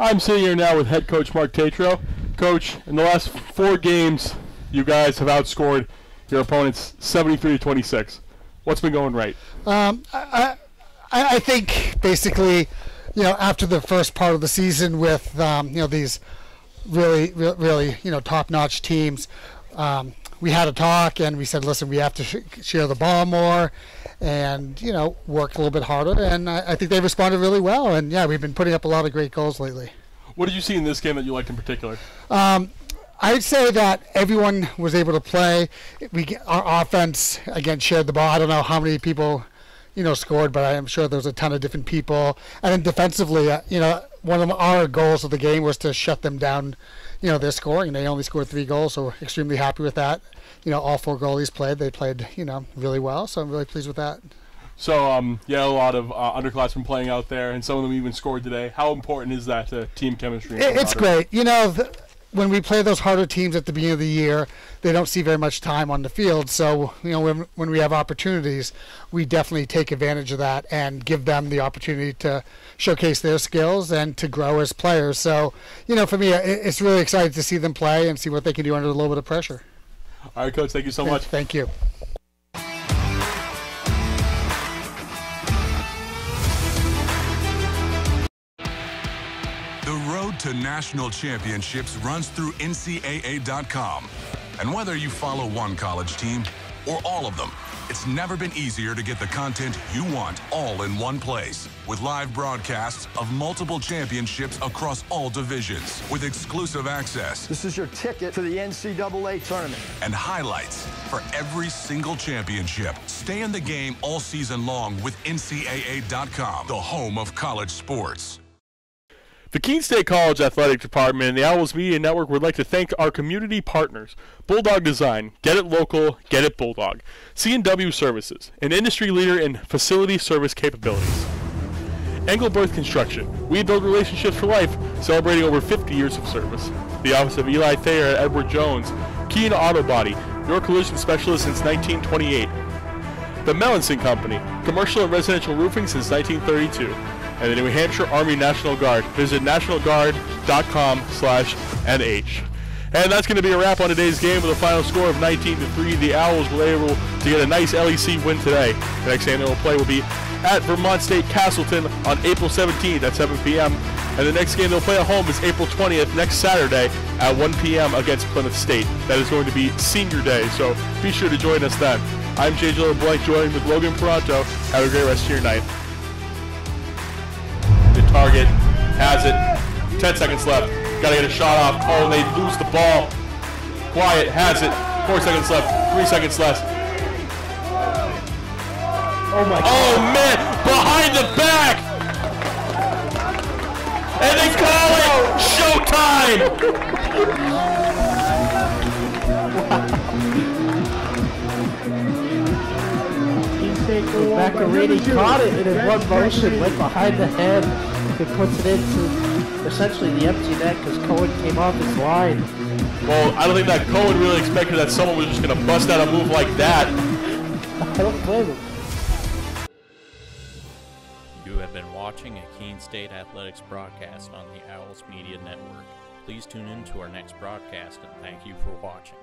I'm sitting here now with head coach Mark Theriault. Coach, in the last four games, you guys have outscored your opponents 73 to 26. What's been going right? Um, I, I, I think basically, you know, after the first part of the season with um, you know these really, re- really you know top-notch teams, um, we had a talk and we said, listen, we have to sh- share the ball more, and you know work a little bit harder. And I, I think they responded really well. And yeah, we've been putting up a lot of great goals lately. What did you see in this game that you liked in particular? Um, I'd say that everyone was able to play. We our offense again shared the ball. I don't know how many people, you know, scored, but I am sure there was a ton of different people. And then defensively, uh, you know, one of our goals of the game was to shut them down. You know, their scoring, and they only scored three goals, so we're extremely happy with that. You know, all four goalies played. They played, you know, really well, so I'm really pleased with that. So, um, yeah, a lot of uh, underclassmen playing out there, and some of them even scored today. How important is that to team chemistry? It, it's great. You know, th- when we play those harder teams at the beginning of the year, they don't see very much time on the field. So, you know, when, when we have opportunities, we definitely take advantage of that and give them the opportunity to showcase their skills and to grow as players. So, you know, for me, it, it's really exciting to see them play and see what they can do under a little bit of pressure. All right, coach. Thank you so much. Thank you. The road to national championships runs through NCAA.com. And whether you follow one college team or all of them, it's never been easier to get the content you want all in one place. With live broadcasts of multiple championships across all divisions, with exclusive access This is your ticket to the NCAA tournament. and highlights for every single championship. Stay in the game all season long with NCAA.com, the home of college sports. The Keene State College Athletic Department and the Owls Media Network would like to thank our community partners, Bulldog Design, Get It Local, Get It Bulldog, C&W Services, an industry leader in facility service capabilities. Engelberth Construction, we build relationships for life, celebrating over 50 years of service. The office of Eli Thayer at Edward Jones, Keene Auto Body, your collision specialist since 1928. The Melanson Company, commercial and residential roofing since 1932. And the New Hampshire Army National Guard. Visit nationalguard.com slash NH. And that's going to be a wrap on today's game with a final score of 19 to 3. The Owls were able to get a nice LEC win today. The next game they will play will be at Vermont State Castleton on April 17th at 7 p.m. And the next game they'll play at home is April 20th, next Saturday at 1 p.m. against Plymouth State. That is going to be senior day, so be sure to join us then. I'm JJ LeBlanc, joining with Logan Peranto. Have a great rest of your night. Target has it. 10 seconds left. Got to get a shot off. Oh, and they lose the ball. Quiet has it. Four seconds left. Three seconds left. Oh my oh, God. Oh man, behind the back. And they call it showtime. Macarini caught it in one motion went behind the head and puts it into essentially the empty net because Cohen came off his line. Well, I don't think that Cohen really expected that someone was just going to bust out a move like that. I don't blame him. You have been watching a Keene State Athletics broadcast on the Owls Media Network. Please tune in to our next broadcast and thank you for watching.